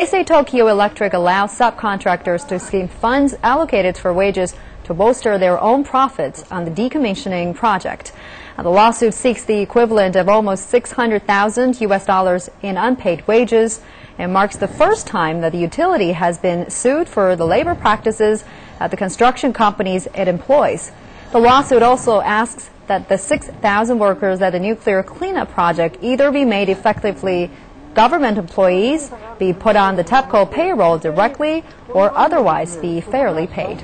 They say Tokyo Electric allows subcontractors to scheme funds allocated for wages to bolster their own profits on the decommissioning project. Now, the lawsuit seeks the equivalent of almost 600,000 US dollars in unpaid wages and marks the first time that the utility has been sued for the labor practices at the construction companies it employs. The lawsuit also asks that the 6,000 workers at the nuclear cleanup project either be made effectively Government employees be put on the TEPCO payroll directly or otherwise be fairly paid.